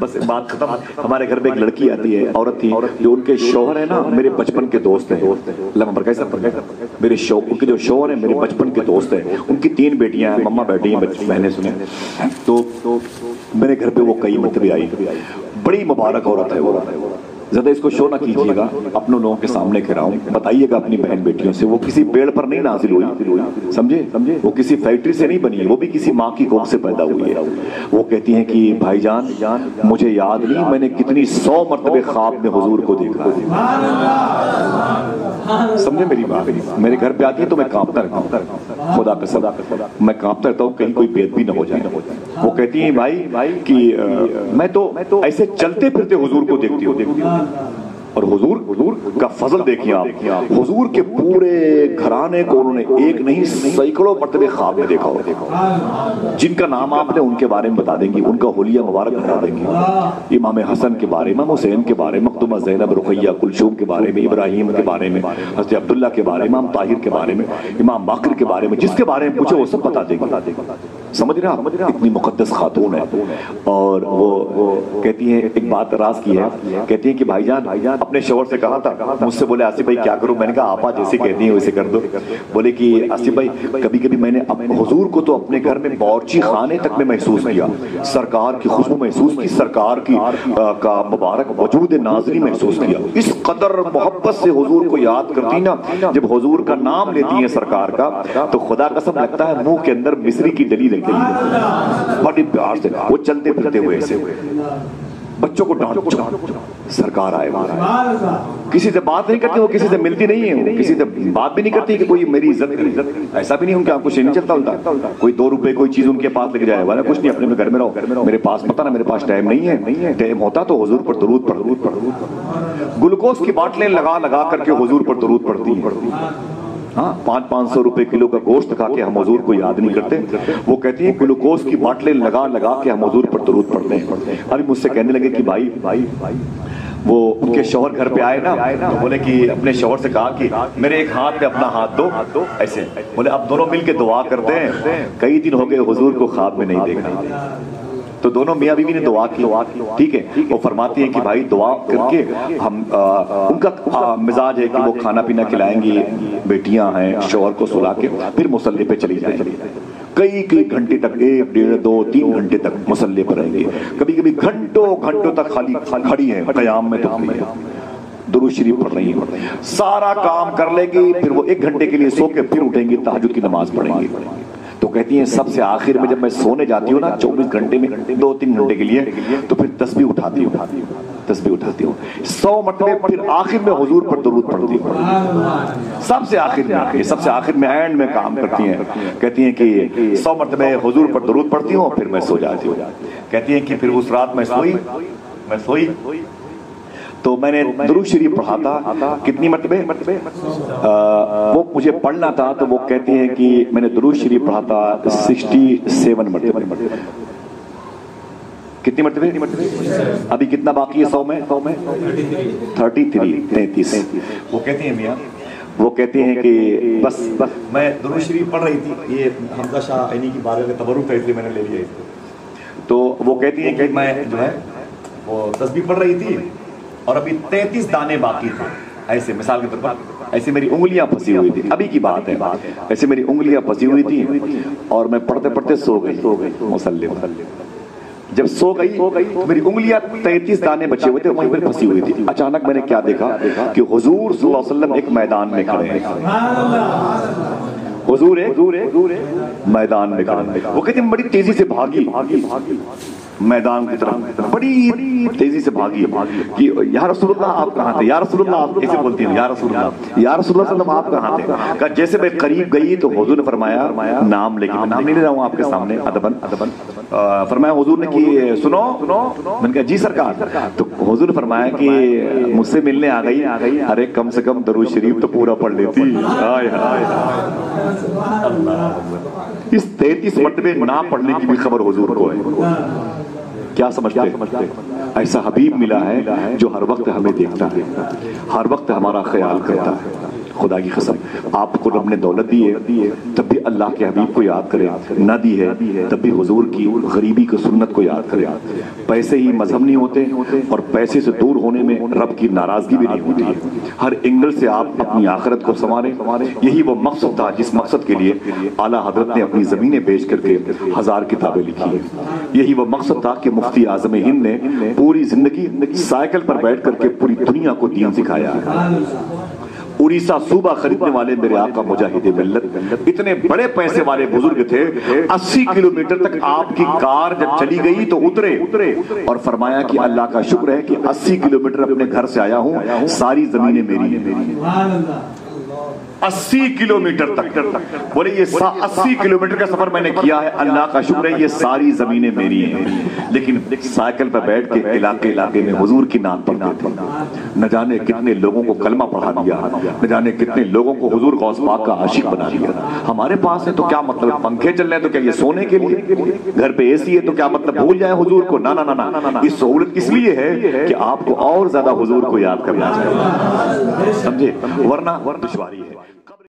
बस बात खत्म। हमारे घर में एक लड़की आती है, औरत थी, जो उनके शोहर है ना, मेरे बचपन के दोस्त है। मेरे उनके जो शोहर है, मेरे बचपन के दोस्त है। उनकी तीन बेटियाँ हैं, मम्मा बैठी हैं बहने सुने। तो मेरे घर पे वो कई मतलब आई। बड़ी मुबारक औरत है वो। ज़्यादा इसको शो ना कीजिएगा। अपने लोगों के सामने कराऊं बताइएगा अपनी बहन बेटियों से, वो किसी पेड़ पर नहीं नाजिल हुई। समझे? समझे वो किसी फैक्ट्री से नहीं बनी, वो भी किसी माँ की कोख से पैदा हुई है। वो कहती हैं कि, भाईजान, मुझे याद नहीं, मैंने कितनी सौ मरतबे ख्वाब में हजूर को देखा समझे मेरी बात? मेरे घर पे आती है तो मैं कांपता रहता हूँ। खुदा पे सदा मैं कांपता रहता हूँ, कहीं कोई बेदबी ना हो जाए। वो कहती है, भाई भाई कि मैं तो ऐसे चलते फिरते हुजूर को देखती हूँ देखती हूँ। और हुजूर हुजूर का फजल देखिए आप। हुजूर के पूरे घराने को उन्होंने एक नहीं, सैकड़ों मरतबे ख्वाब में देखा हो जिनका नाम आपने उनके बारे में बता देंगी, उनका होलिया मुबारक बता देंगी। इमाम हसन के बारे में हुसैन के बारे में, मखदुमा जैनब, रुखैया कुलशूम के बारे में, इब्राहिम के बारे में, हज़रत अब्दुल्ला के बारे में, इमाम ताहिर के बारे में, इमाम बाकर के बारे में, जिसके बारे में पूछे वो सब बता देंगे। बता देंगे समझ रहे इतनी मुकदस खातून है। और वो कहती है, एक बात राज की है। कहती है कि भाईजान भाईजान अपने शोहर से कहा था, मुझसे बोले, आसिफ भाई, क्या करूँ? मैंने कहा, आपा जैसे कहती है वैसे कर दो। बोले कि, आसिफ भाई कभी कभी मैंने हुजूर को तो अपने घर में बावर्ची खाने तक में महसूस किया। सरकार की खुशबू महसूस की, सरकार की का मुबारक वजूद नाजरी महसूस किया। इस कदर मोहब्बत से हजूर को याद करती ना, जब हजूर का नाम लेती है सरकार का तो खुदा कसम लगता है, मुँह के अंदर मिस्री की डली लग गई है। बड़ी प्यार से, वो चलते फिरते हुए ऐसे बच्चों को डांट सरकार आए किसी से बात नहीं करती वो किसी से मिलती नहीं है। वो किसी से बात भी नहीं करती कि कोई मेरी इज़्ज़त ऐसा भी नहीं उनके कुछ नहीं चलता उनका कोई दो रुपए कोई चीज़ उनके पास लेके जाए वाला कुछ नहीं अपने घर में रहो घर में रहो। मेरे पास पता ना मेरे पास टाइम नहीं है। नहीं है टाइम होता तो हजूर पर दरूद पर दरूद पर ग्लूकोज की बाटलें लगा लगा करके हजूर पर दरूद पड़ती है। हाँ पाँच पाँच सौ रुपए किलो का गोश्त खा के हम हजूर को याद नहीं करते। वो कहती है, ग्लूकोज की बाटलें लगा लगा के हम हजूर पर दरूद पढ़ते हैं। अभी मुझसे कहने लगे कि भाई भाई भाई, वो उनके शोहर घर पे आए ना तो बोले कि अपने शोहर से कहा कि, मेरे एक हाथ पे अपना हाथ दो। ऐसे। बोले, अब दोनों मिलके दुआ करते हैं। कई दिन हो गए हुजूर को ख्वाब में नहीं देखा। तो दोनों मियाँ बीवी ने दुआ की। ठीक है? वो फरमाती है कि भाई दुआ करके हम उनका मिजाज है कि वो खाना पीना खिलाएँगी, बेटियाँ हैं, शोहर को सुला के फिर मुसल्ले पे चली जाए कई कई घंटे तक, एक, डेढ़, दो, तीन घंटे तक मुसल्ले पर रहेंगे। कभी कभी घंटों घंटों तक खाली, खड़ी है, कयाम में तो शरीफ पढ़ रही है। सारा काम कर लेगी, फिर वो एक घंटे के लिए सो के फिर उठेंगी ताजुद की नमाज़ पढ़ेंगी। तो कहती हैं, सबसे आखिर में जब मैं सोने जाती हूँ ना, चौबीस घंटे में दो तीन घंटे के लिए तो फिर तस्वीर उठाती हूँ। तस्वीर उठाती हूँ। सौ मरतबे फिर आखिर में हुजूर पर दरूद पड़ती हूँ। सबसे आखिर में सबसे आखिर में एंड में काम करती हैं। कहती हैं कि सौ मरतबे हुजूर पर दरूद पड़ती हूँ फिर मैं सो जाती हूँ। कहती हैं कि फिर उस रात में सोई, मैं सोई तो मैंने दुरू शरीफ पढ़ा था कितनी मरतबे? वो मुझे पढ़ना था तो वो कहते हैं कि मैंने दुरू शरीफ पढ़ा था सिक्सटी सेवन मरतबे। कितनी मरतबे? अभी कितना बाकी है सौ में? सौ में थर्टी थ्री। तैतीस। वो कहते हैं मियाँ वो कहते हैं कि बस बस। मैं दुरू शरीफ पढ़ रही थी ये हमजा शाह इन्हीं की बारे में तबरुक था इसलिए मैंने ले लिया तो वो कहती हैं कि मैं जो है वो तस्वीर पढ़ रही थी और अभी तैतीस दाने बाकी थे। ऐसे, मिसाल के तौर पर, ऐसे मेरी उंगलियाँ फंसी हुई थी। अभी की बात है। ऐसे मेरी उंगलियाँ फंसी हुई थी और मैं पढ़ते पढ़ते सो गई सो गई मुसल्ले जब सो गई तो मेरी उंगलियाँ तैतीस दाने बचे हुए थे, वहीं पर फंसी हुई थी। अचानक मैंने क्या देखा कि हुजूर सल्लल्लाहु अलैहि वसल्लम एक मैदान में खड़े हैं। हुजूर है मैदान में खड़े वो कहते बड़ी तेज़ी से भागी भागी भागी। मैदान की तरफ़। बड़ी तेज़ी से भागी। कि या रसूलुल्लाह, आप कहाँ थे? या रसूलुल्लाह, आप ऐसे बोलती हैं, या रसूलुल्लाह। या रसूलुल्लाह आप कहाँ थे? कहा जैसे मैं करीब गई तो हुजूर ने फरमाया, नाम लेके मैं नाम नहीं ले रहा हूँ आपके सामने, अदबन। अदबन फरमाया, हुजूर ने कि, सुनो, मैंने कहा, जी सरकार। तो हुजूर ने फरमाया कि, मुझसे मिलने आ गई। अरे, कम से कम दरूज शरीफ तो पूरा पढ़ लेती। इस तैतीस मरतबे ना पढ़ने की भी खबर हुजूर को है। क्या समझते हैं? ऐसा हबीब मिला है जो हर वक्त हमें देखता है। हर वक्त हमारा ख्याल करता है। खुदा की कसम, आपको रब ने दौलत दी है, तब भी अल्लाह के हबीब को याद करें, ना दी है, तब भी हुजूर की गरीबी की सुन्नत को याद करें। पैसे ही मज़हब नहीं होते और पैसे से दूर होने में रब की नाराज़गी भी नहीं होती। हर एंगल से आप अपनी आखिरत को संवारें। यही वो मकसद था जिस मकसद के लिए आला हज़रत ने अपनी जमीनें बेच करके हज़ार किताबें लिखी है। यही वो मकसद था कि मुफ्ती आज़म हिंद ने पूरी ज़िंदगी साइकिल पर बैठ करके पूरी दुनिया को दीन सिखाया। उड़ीसा सूबा खरीदने वाले मेरे आका मुजाहिद मिल्लत। इतने बड़े पैसे वाले बुज़ुर्ग थे 80 किलोमीटर तक आपकी कार जब चली गई तो उतरे उतरे और फरमाया कि अल्लाह का शुक्र है कि 80 किलोमीटर अपने घर से आया हूँ, सारी जमीनें मेरी है। अस्सी किलोमीटर तक। बोले, ये अस्सी किलोमीटर का सफ़र मैंने किया है। अल्लाह का शुक्र है, ये सारी जमीनें मेरी हैं। लेकिन साइकिल पर बैठ के इलाके इलाके में हजूर की नाम पढ़ते थे। न जाने कितने लोगों को कलमा पढ़ा दिया, न जाने कितने लोगों को हुजूर गौस पाक का आशिक बना दिया। हमारे पास है तो क्या मतलब पंखे चल रहे हैं तो क्या ये सोने के लिए? घर पे एसी है तो क्या मतलब भूल जाए हुजूर को? ना ना ना ना। इस सहूलत इसलिए है कि आपको और ज़्यादा हुजूर को याद करना चाहिए? समझे? वरना दुश्वारी है।